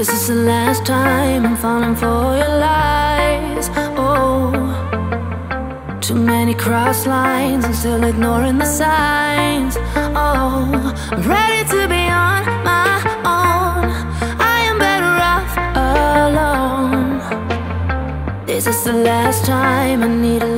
This is the last time I'm falling for your lies. Oh, too many cross lines I'm still ignoring the signs. Oh, I'm ready to be on my own. I am better off alone. This is the last time I need a.